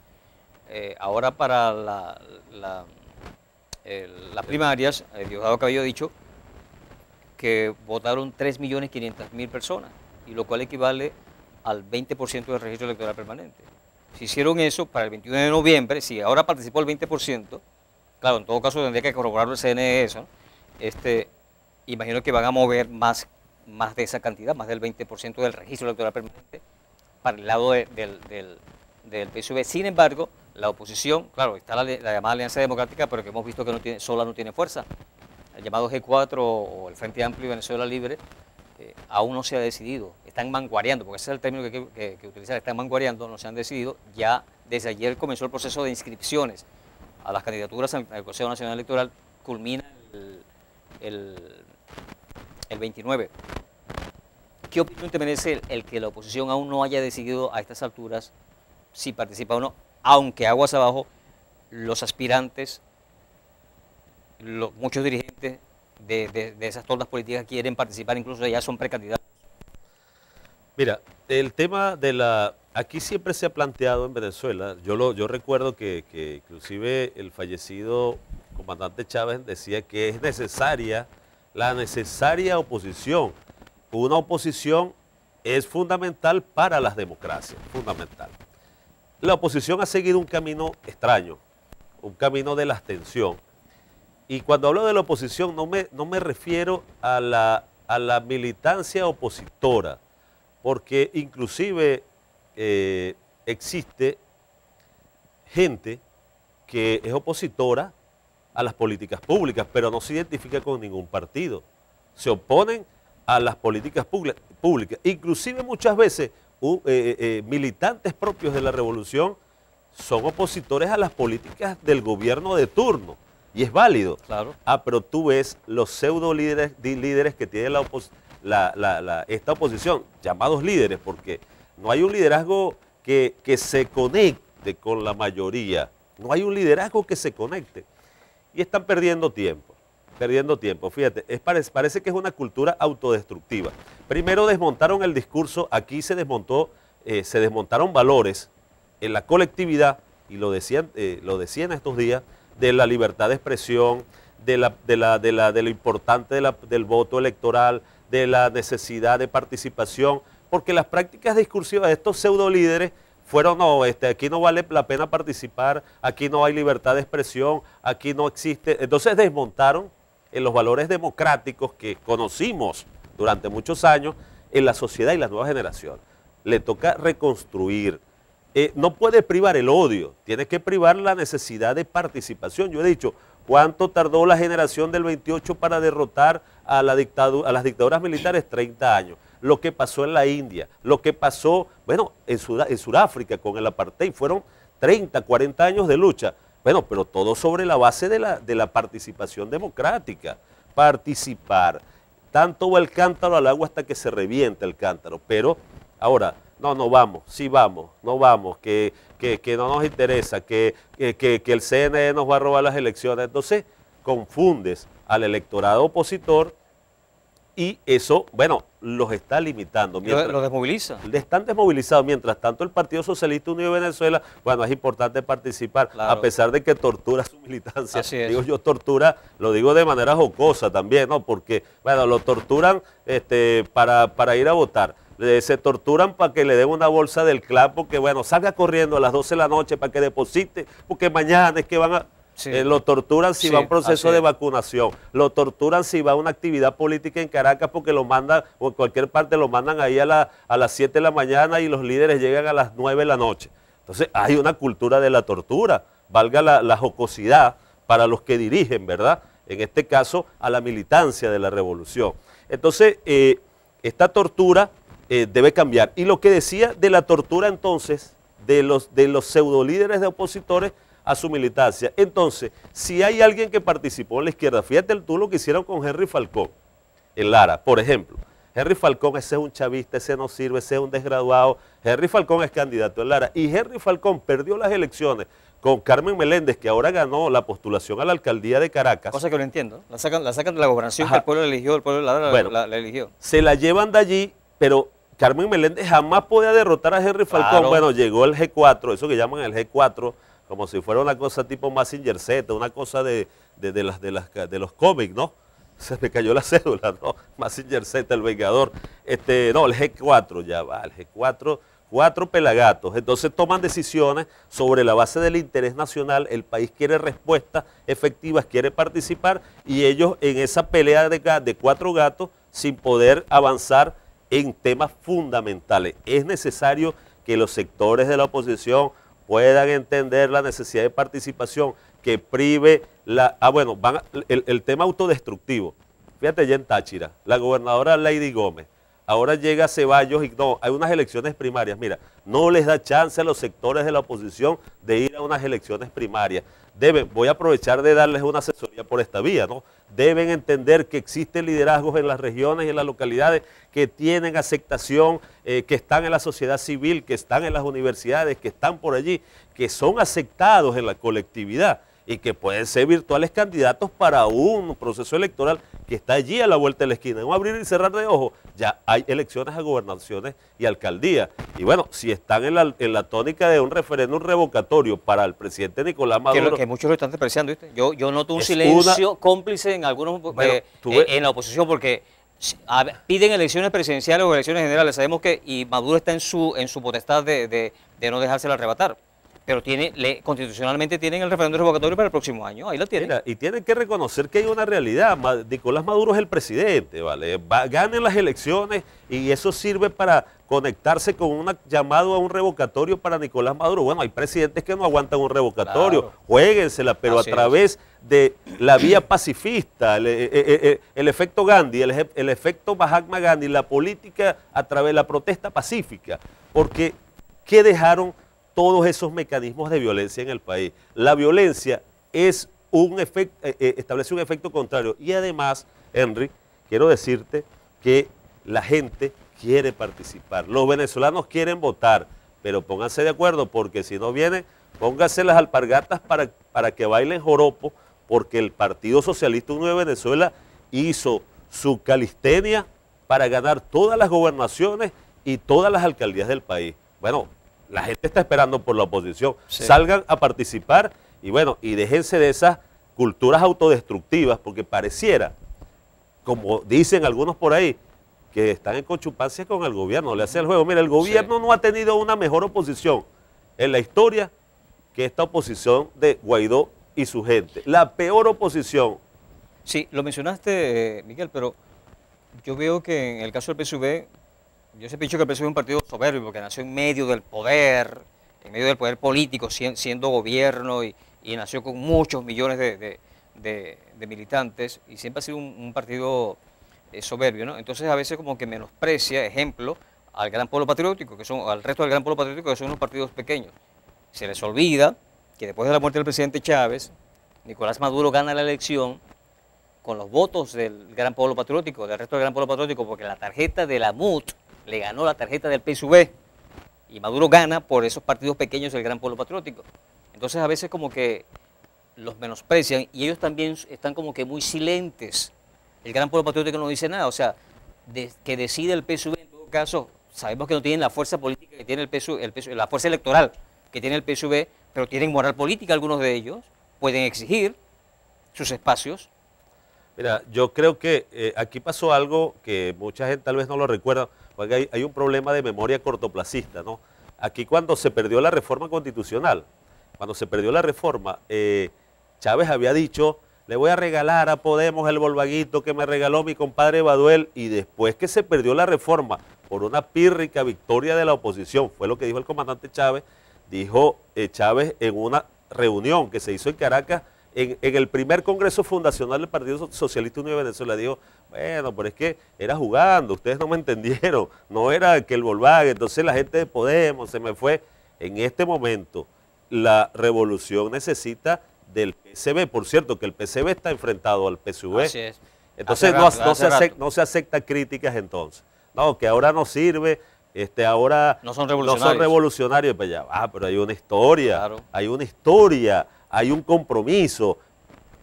Eh, ahora para el- las primarias, eh, Diosdado Cabello ha dicho que votaron 3.500.000 personas, y lo cual equivale al 20% del registro electoral permanente. Si hicieron eso para el 21 de noviembre, si ahora participó el 20%, claro, en todo caso tendría que corroborarlo el CNE eso, este, imagino que van a mover más, más de esa cantidad, más del 20% del registro electoral permanente para el lado de- del, del, PSV. Sin embargo, la oposición, claro, está la, la llamada Alianza Democrática, pero que hemos visto que sola no tiene fuerza. El llamado G4 o el Frente Amplio y Venezuela Libre eh, aún no se ha decidido. Están manguareando, porque ese es el término que, que, que utilizar, están manguareando, no se han decidido. Ya desde ayer comenzó el proceso de inscripciones a las candidaturas al, al Consejo Nacional Electoral, culmina el 29. ¿Qué opinión te merece el, que la oposición aún no haya decidido a estas alturas si participa o no? Aunque aguas abajo, los aspirantes, muchos dirigentes de, de- esas tornas políticas quieren participar, incluso ya son precandidatos. Mira, el tema de la... Aquí siempre se ha planteado en Venezuela, yo, lo, yo recuerdo que, que inclusive el fallecido comandante Chávez decía que es necesaria la necesaria oposición. Una oposición es fundamental para las democracias, fundamental. La oposición ha seguido un camino extraño, un camino de la abstención. Y cuando hablo de la oposición no me, no me refiero a la, a la militancia opositora, porque inclusive eh, existe gente que es opositora a las políticas públicas, pero no se identifica con ningún partido. Se oponen a las políticas públicas. Inclusive muchas veces u- eh, eh, militantes propios de la revolución son opositores a las políticas del gobierno de turno. Y es válido. Claro. Ah, pero tú ves los pseudo líderes, líderes que tiene la opos- la- la- la- esta oposición, llamados líderes, porque no hay un liderazgo que, que se conecte con la mayoría. No hay un liderazgo que se conecte. Y están perdiendo tiempo, perdiendo tiempo. Fíjate, es, parece, parece que es una cultura autodestructiva. Primero desmontaron el discurso, aquí se desmontó, eh, se desmontaron valores en la colectividad, y lo decían, eh, lo decían estos días, de la libertad de expresión, de, la, de, la, de, la, de lo importante del voto electoral, de la necesidad de participación, porque las prácticas discursivas de estos pseudo líderes fueron, no, este, aquí no vale la pena participar, aquí no hay libertad de expresión, aquí no existe. Entonces desmontaron en los valores democráticos que conocimos durante muchos años en la sociedad y las nuevas generaciones. Le toca reconstruir. Eh, no puede privar el odio, tiene que privar la necesidad de participación. Yo he dicho, ¿cuánto tardó la generación del 28 para derrotar a, la las dictaduras militares? 30 años. Lo que pasó en la India, lo que pasó, bueno, en, en Sudáfrica con el apartheid, fueron 30, 40 años de lucha. Bueno, pero todo sobre la base de la, de la participación democrática. Participar. Tanto va el cántaro al agua hasta que se revienta el cántaro. Pero ahora, no, no vamos, sí vamos, no vamos, que, que, que no nos interesa, que, que, que- el CNE nos va a robar las elecciones. Entonces, confundes al electorado opositor y eso, bueno, los está limitando. Mientras- lo desmoviliza. están desmovilizados. Mientras tanto, el Partido Socialista Unido de Venezuela, bueno, es importante participar, Claro. a pesar de que tortura su militancia. Así es. Digo yo, tortura, lo digo de manera jocosa también, ¿no? Porque, bueno, lo torturan este, para, para ir a votar. Se torturan para que le den una bolsa del CLAP, porque, bueno, salga corriendo a las 12 de la noche para que deposite, porque mañana es que van a... Sí. Eh, lo torturan si Sí, va a un proceso de vacunación, lo torturan si va a una actividad política en Caracas porque lo mandan, o en cualquier parte lo mandan ahí a, la- a las 7 de la mañana y los líderes llegan a las 9 de la noche. Entonces hay una cultura de la tortura, valga la, la jocosidad para los que dirigen, ¿verdad? En este caso, a la militancia de la revolución. Entonces, eh, esta tortura eh, debe cambiar. Y lo que decía de la tortura entonces, de los, de los pseudo líderes de opositores a su militancia. Entonces, si hay alguien que participó en la izquierda, fíjate tú lo que hicieron con Henry Falcón en Lara, por ejemplo. Henry Falcón, ese es un chavista, ese no sirve, ese es un desgraduado. Henry Falcón es candidato en Lara. Y Henry Falcón perdió las elecciones con Carmen Meléndez, que ahora ganó la postulación a la alcaldía de Caracas. Cosa que no entiendo. La sacan, la sacan de la gobernación Ajá. que el pueblo eligió, el pueblo de la, Bueno. la- la eligió. se la llevan de allí, pero Carmen Meléndez jamás podía derrotar a Henry Falcón. Claro. Bueno, llegó el G4, eso que llaman el G4, como si fuera una cosa tipo Massinger Z, una cosa de, de, las, de, los cómics, ¿no? [laughs] Se me cayó la cédula, ¿no? [laughs] Massinger Z, el Vengador. Este, no, el G4 ya va, el G4 cuatro pelagatos. Entonces toman decisiones sobre la base del interés nacional, el país quiere respuestas efectivas, quiere participar y ellos en esa pelea de, de cuatro gatos sin poder avanzar en temas fundamentales. Es necesario que los sectores de la oposición puedan entender la necesidad de participación, que prive la... Ah, bueno, van el, el tema autodestructivo. Fíjate ya en Táchira, la gobernadora Lady Gómez, ahora llega Ceballos y no, hay unas elecciones primarias. Mira, no les da chance a los sectores de la oposición de ir a unas elecciones primarias. Deben, voy a aprovechar de darles una asesoría por esta vía, ¿no? Deben entender que existen liderazgos en las regiones y en las localidades que tienen aceptación, eh, que están en la sociedad civil, que están en las universidades, que están por allí, que son aceptados en la colectividad y que pueden ser virtuales candidatos para un proceso electoral que está allí a la vuelta de la esquina. En un abrir y cerrar de ojos, ya hay elecciones a gobernaciones y alcaldías. Y bueno, si están en la, en la tónica de un referéndum revocatorio para el presidente Nicolás Que, Maduro, lo, que muchos lo están despreciando, ¿viste? Yo, yo noto un silencio cómplice en algunos Bueno, eh, eh, ves- en la oposición porque piden elecciones presidenciales o elecciones generales. Sabemos que y Maduro está en su en su potestad de, de, de no dejársela arrebatar. Pero tiene, le, constitucionalmente tienen el referéndum revocatorio para el próximo año. Ahí lo tienen. Mira, y tienen que reconocer que hay una realidad. Nicolás Maduro es el presidente, ¿vale? Va- ganen las elecciones y eso sirve para conectarse con un llamado a un revocatorio para Nicolás Maduro. Bueno, hay presidentes que no aguantan un revocatorio, Claro. jueguensela, pero Así a es. través de la vía pacifista, el, eh, eh, eh, el efecto Gandhi, el efecto Mahatma Gandhi, la política a través de la protesta pacífica. Porque, ¿qué dejaron todos esos mecanismos de violencia en el país? La violencia es un efecto, establece un efecto contrario. Y además, Henry, quiero decirte que la gente quiere participar. Los venezolanos quieren votar, pero pónganse de acuerdo porque si no vienen, pónganse las alpargatas para, para que bailen joropo, porque el Partido Socialista Unido de Venezuela hizo su calistenia para ganar todas las gobernaciones y todas las alcaldías del país. Bueno, la gente está esperando por la oposición. Sí. Salgan a participar y bueno, y déjense de esas culturas autodestructivas, porque pareciera, como dicen algunos por ahí, que están en conchupancia con el gobierno, le hace el juego. Mira, el gobierno no ha tenido una mejor oposición en la historia que esta oposición de Guaidó y su gente. La peor oposición. Sí, lo mencionaste, eh, Miguel, pero yo veo que en el caso del PSV, yo siempre he que el PSV es un partido soberbio porque nació en medio del poder, en medio del poder político, sien- siendo gobierno y, y nació con muchos millones de, militantes y siempre ha sido un, un partido eh, soberbio, ¿no? Entonces a veces como que menosprecia, ejemplo, al gran pueblo patriótico, que son, al resto del gran pueblo patriótico, que son unos partidos pequeños. Se les olvida que después de la muerte del presidente Chávez, Nicolás Maduro gana la elección con los votos del gran pueblo patriótico, del resto del gran pueblo patriótico, porque la tarjeta de la MUT le ganó la tarjeta del PSV y Maduro gana por esos partidos pequeños del gran pueblo patriótico. Entonces a veces como que los menosprecian y ellos también están como que muy silentes. El gran pueblo patriótico no dice nada, o sea, que decide el PSV en todo caso, sabemos que no tienen la fuerza política que tiene el PSV, el la fuerza electoral que tiene el PSV, pero tienen moral política algunos de ellos, pueden exigir sus espacios. Mira, yo creo que eh, aquí pasó algo que mucha gente tal vez no lo recuerda, hay un problema de memoria cortoplacista, ¿no? Aquí cuando se perdió la reforma constitucional, cuando se perdió la reforma, eh, Chávez había dicho, le voy a regalar a Podemos el volvaguito que me regaló mi compadre Baduel, y después que se perdió la reforma por una pírrica victoria de la oposición, fue lo que dijo el comandante Chávez, dijo eh, Chávez en una reunión que se hizo en Caracas, en, en el primer congreso fundacional del Partido So- Socialista Unido de Venezuela, dijo, bueno, pero es que era jugando, ustedes no me entendieron, [laughs] no era que el Volkswagen, entonces la gente de Podemos se me fue. En este momento, la revolución necesita del PCB, por cierto, que el PCB está enfrentado al PSV. Así es. Entonces no, se no acepta críticas entonces. No, que ahora no sirve, este, ahora No son no son revolucionarios. revolucionarios, pues ya va, pero hay una historia, Claro. hay una historia, hay un compromiso.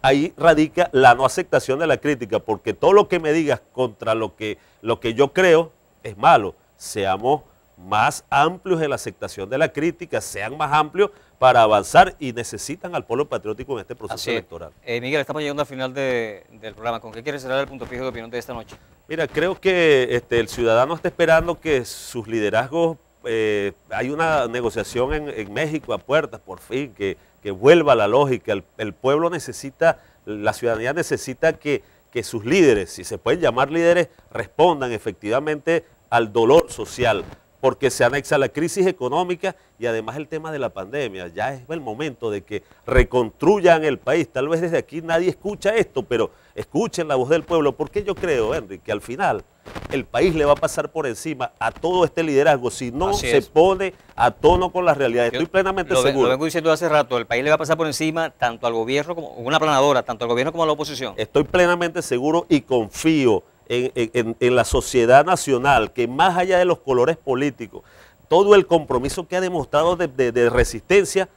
Ahí radica la no aceptación de la crítica, porque todo lo que me digas contra lo que, lo que yo creo es malo. Seamos más amplios en la aceptación de la crítica, sean más amplios para avanzar y necesitan al pueblo patriótico en este proceso Así es. electoral. Eh, Miguel, estamos llegando al final de- del programa. ¿Con qué quieres cerrar el punto fijo de opinión de esta noche? Mira, creo que este, el ciudadano está esperando que sus liderazgos eh, hay una negociación en, México a puertas, por fin, que, que vuelva la lógica. El, el pueblo necesita, la ciudadanía necesita que, que sus líderes, si se pueden llamar líderes, respondan efectivamente al dolor social, porque se anexa la crisis económica y además el tema de la pandemia. Ya es el momento de que reconstruyan el país. Tal vez desde aquí nadie escucha esto, pero escuchen la voz del pueblo, porque yo creo, Henry, que al final el país le va a pasar por encima a todo este liderazgo si no Así se es. pone a tono con la realidad. Estoy plenamente lo, seguro. Lo vengo diciendo hace rato, el país le va a pasar por encima tanto al gobierno como una planadora, tanto al gobierno como a la oposición. Estoy plenamente seguro y confío en, en- en- en la sociedad nacional que más allá de los colores políticos, todo el compromiso que ha demostrado de, de- de resistencia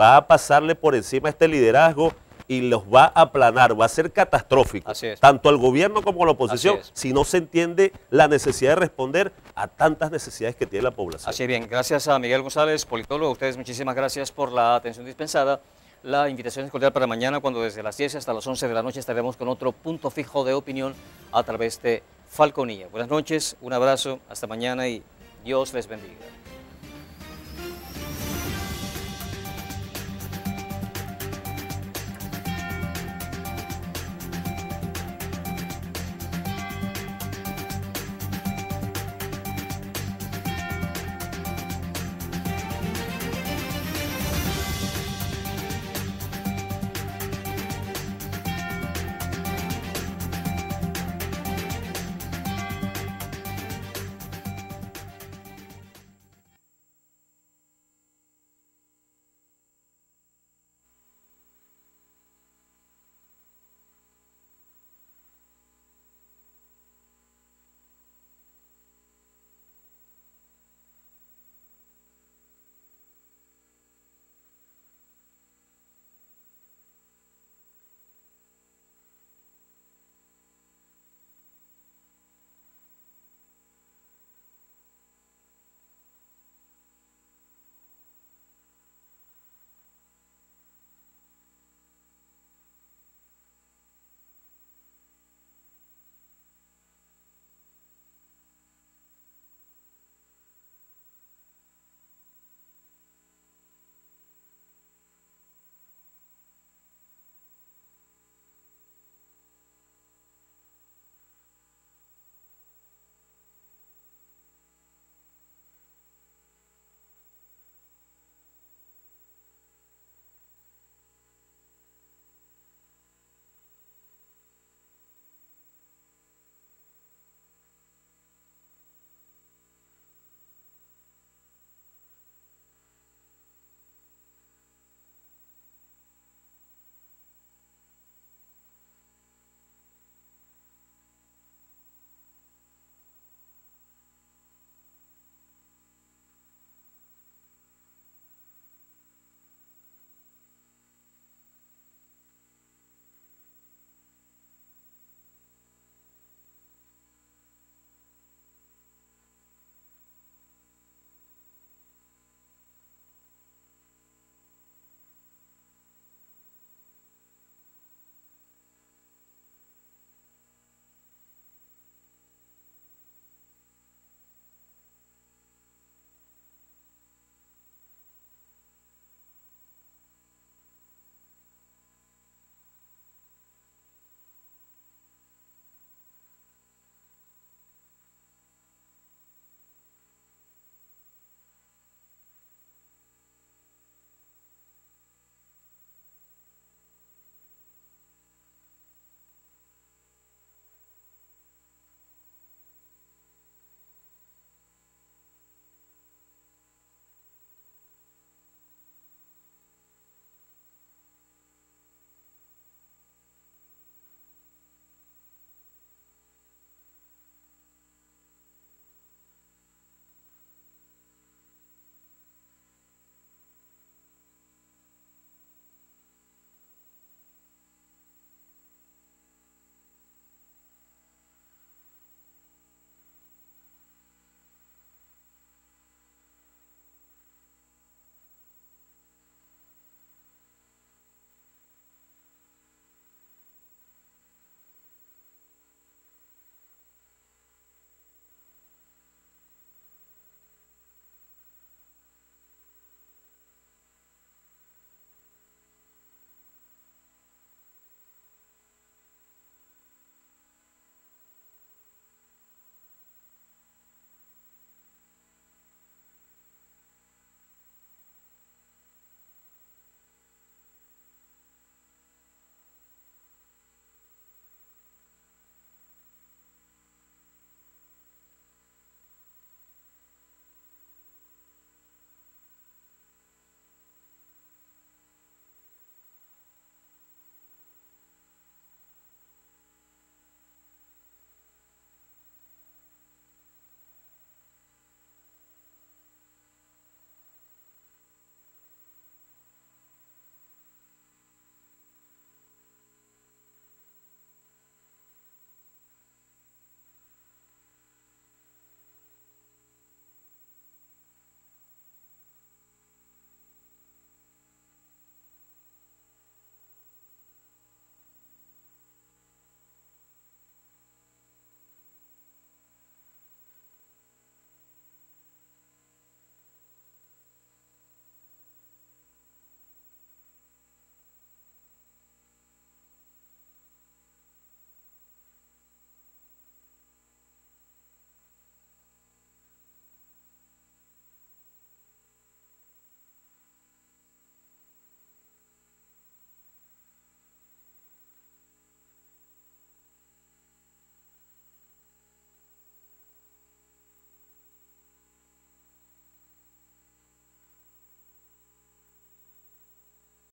va a pasarle por encima a este liderazgo y los va a aplanar, va a ser catastrófico, Así es. tanto al gobierno como a la oposición, si no se entiende la necesidad de responder a tantas necesidades que tiene la población. Así bien, gracias a Miguel González, politólogo. A ustedes muchísimas gracias por la atención dispensada. La invitación es cordial para mañana, cuando desde las 10 hasta las 11 de la noche estaremos con otro punto fijo de opinión a través de Falconía. Buenas noches, un abrazo, hasta mañana y Dios les bendiga.